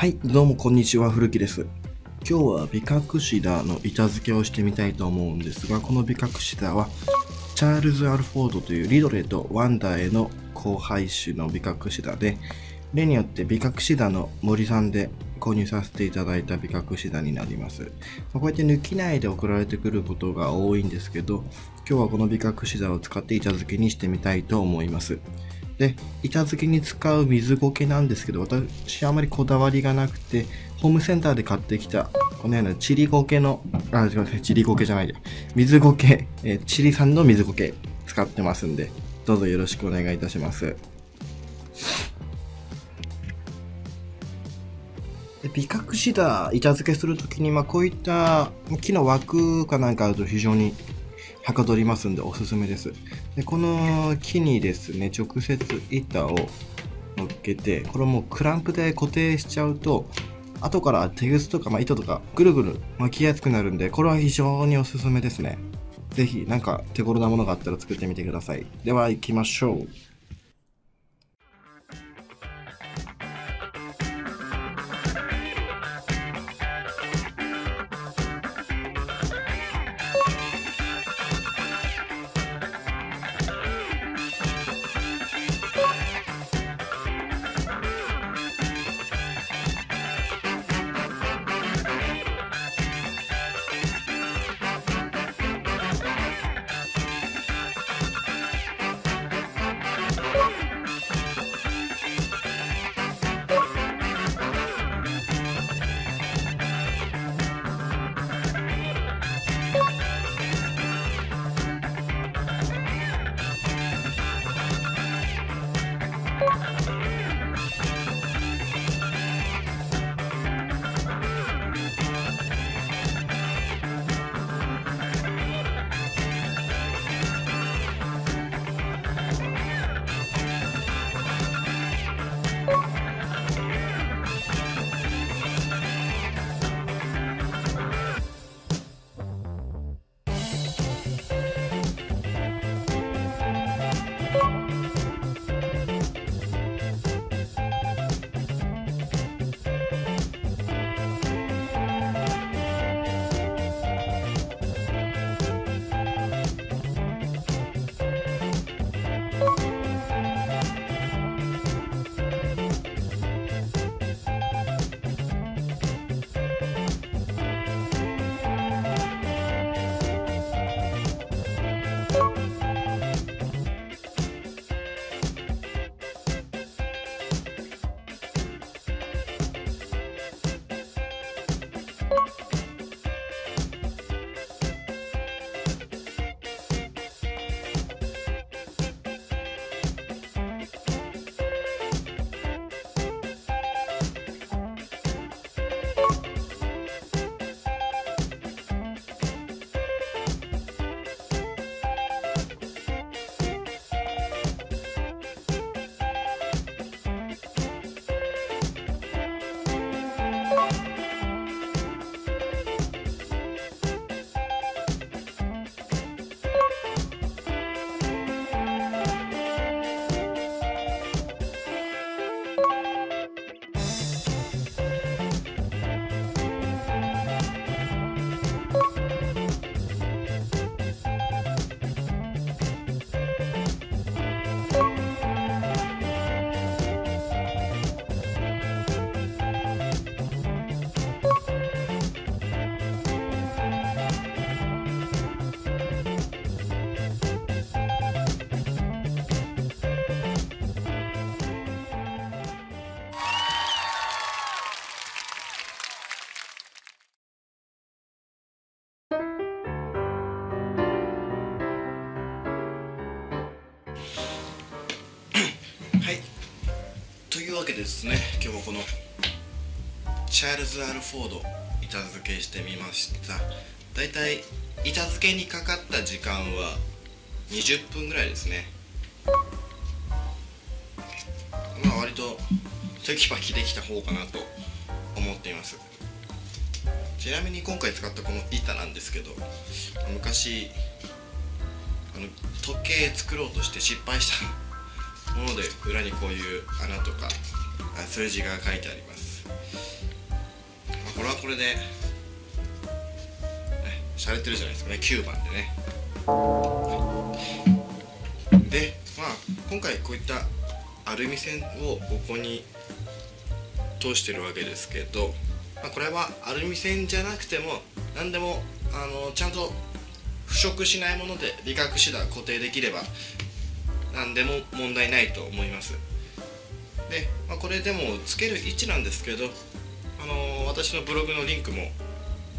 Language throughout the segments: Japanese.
はい、どうもこんにちは、古木です。今日はビカクシダの板付けをしてみたいと思うんですが、このビカクシダは、チャールズ・アルフォードというリドレとワンダーへの後輩種のビカクシダで、例によってビカクシダの森さんで購入させていただいたビカクシダになります。こうやって抜きないで送られてくることが多いんですけど、今日はこのビカクシダを使って板付けにしてみたいと思います。で、板付けに使う水苔なんですけど、私あまりこだわりがなくて、ホームセンターで買ってきた、このようなチリ苔の、あ、すいません、チリ苔じゃないや、水苔、えーチリ産の水苔使ってますんで、どうぞよろしくお願いいたします。でビカクシダ板付けするときに、まあ、こういった木の枠かなんかあると非常にはかどりますんでおすすめです。でこの木にですね、直接板を乗っけて、これもうクランプで固定しちゃうと、後から手ぐすとか、まあ、糸とかぐるぐる巻きやすくなるんで、これは非常におすすめですね。ぜひ、なんか手頃なものがあったら作ってみてください。では、行きましょう。ですね、今日もこのチャールズ・アルフォード板付けしてみました。だいたい板付けにかかった時間は20分ぐらいですね。まあ割とテキパキできた方かなと思っています。ちなみに今回使ったこの板なんですけど、昔あの時計作ろうとして失敗したもので裏にこういう穴とか数字が書いてあります。これはこれでね洒落てるじゃないですかね。9番でね。でまあ今回こういったアルミ線をここに通してるわけですけど、まあ、これはアルミ線じゃなくても何でもあのちゃんと腐食しないもので理学シダ固定できれば何でも問題ないと思います。で、まあ、これでもつける位置なんですけど、あの私のブログのリンクも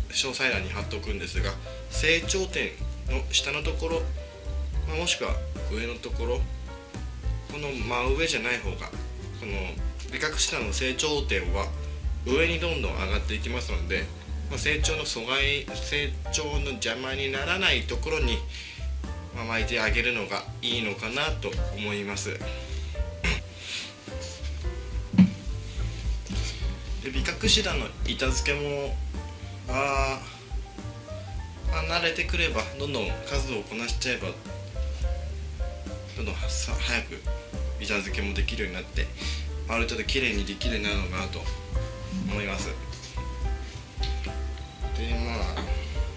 詳細欄に貼っておくんですが成長点の下のところ、まあ、もしくは上のところこの真上じゃない方がこの理学下の成長点は上にどんどん上がっていきますので、まあ、成長の阻害成長の邪魔にならないところに、ま、巻いてあげるのがいいのかなと思います。で美覚シダの板付けもああ慣れてくればどんどん数をこなしちゃえばどんどんさ早く板付けもできるようになってある程度綺麗にできるようになるのかなと思います。でまあ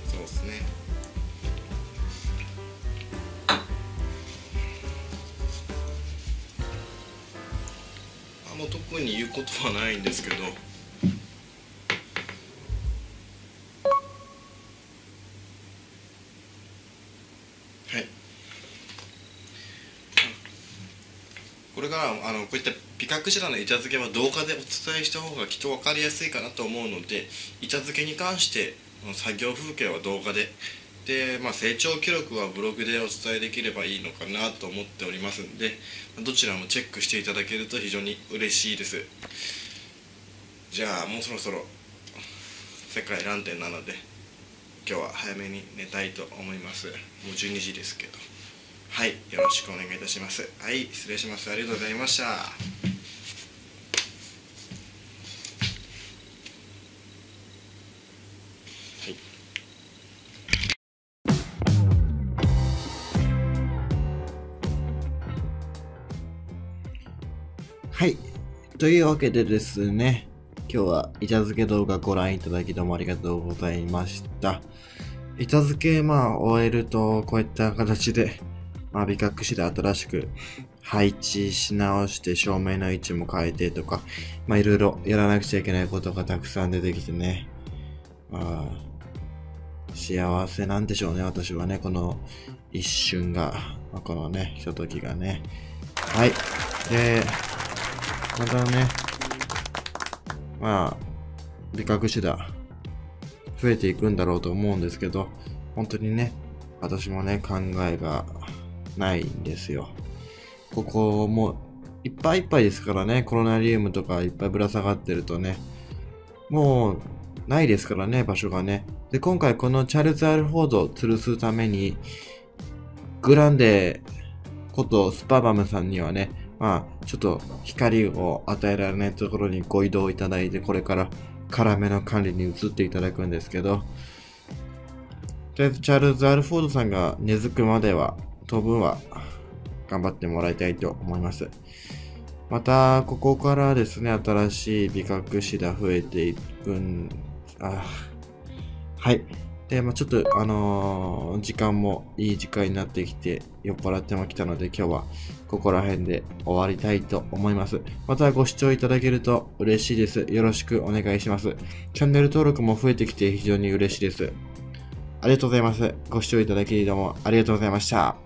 そうですね。あもう特に言うことはないんですけどはいこれからあのこういった美覚シダの板付けは動画でお伝えした方がきっと分かりやすいかなと思うので板付けに関して作業風景は動画で。で、まあ、成長記録はブログでお伝えできればいいのかなと思っておりますんでどちらもチェックしていただけると非常に嬉しいです。じゃあもうそろそろ世界ランテンなので今日は早めに寝たいと思います。もう12時ですけど。はいよろしくお願いいたしますはい失礼しますありがとうございましたはい。というわけでですね、今日は板付け動画ご覧いただきどうもありがとうございました。板付け、まあ、終えると、こういった形で、まあ、美覚紙で新しく配置し直して照明の位置も変えてとか、まあ、いろいろやらなくちゃいけないことがたくさん出てきてね、まあ、幸せなんでしょうね、私はね、この一瞬が、まあ、このね、ひとときがね。はい。で、またね、まあ、美覚紙だ。増えていくんだろうと思うんですけど、本当にね、私もね、考えがないんですよ。ここもいっぱいいっぱいですからね、コロナリウムとかいっぱいぶら下がってるとね、もうないですからね、場所がね。で、今回このチャールズ・アルフォードを吊るすために、グランデことスパバムさんにはね、まあ、ちょっと光を与えられないところにご移動いただいて、これから辛めの管理に移っていただくんですけど、とりあえずチャールズ・アルフォードさんが根付くまでは、当分は頑張ってもらいたいと思います。また、ここからですね、新しい美覚師が増えていくん、あはい。で、まあ、ちょっと、あのー時間もいい時間になってきて、酔っ払ってもきたので、今日はここら辺で終わりたいと思います。またご視聴いただけると嬉しいです。よろしくお願いします。チャンネル登録も増えてきて非常に嬉しいです。ありがとうございます。ご視聴いただきどうもありがとうございました。